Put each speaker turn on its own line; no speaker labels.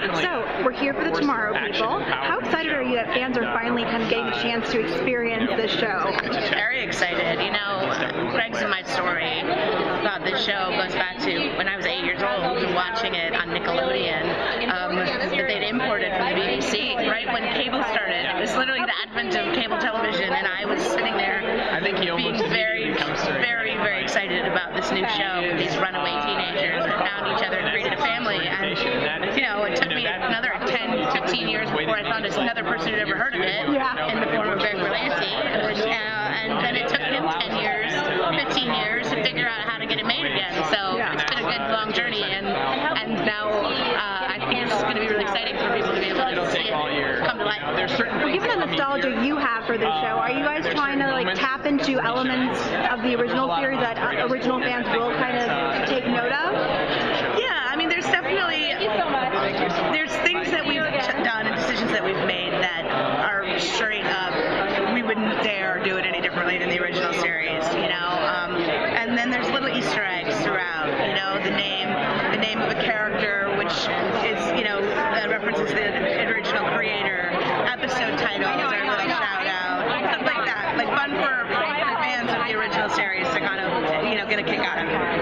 So we're here for the Tomorrow People. How excited are you that fans are finally kind of getting a chance to experience this show?
Very excited. You know, Greg's and my story about this show goes back to when I was eight years old and watching it on Nickelodeon um, that they'd imported from the BBC right when cable started. It was literally the advent of cable television, and I was sitting there being very, very, very excited about this new show. These runaway 15 years before I found another person who'd ever heard of it
Yeah.
in the form of Greg Berlanti. And, uh, and then it took him 10 years, 15 years to figure out how to get it made again. So
Yeah.
it's been a good long journey, and and now uh, I think it's going to be really exciting for people to be able to see it come to life.
Well, given the nostalgia you have for this show, are you guys trying to like tap into elements of the original series that uh, original fans will kind of
that we've made that are straight up. We wouldn't dare do it any differently than the original series, you know. Um, and then there's little Easter eggs throughout, you know, the name, the name of a character, which is, you know, that references to the original creator. Episode titles are a little shout out, stuff like that, like fun for, for fans of the original series to kind of, you know, get a kick out of.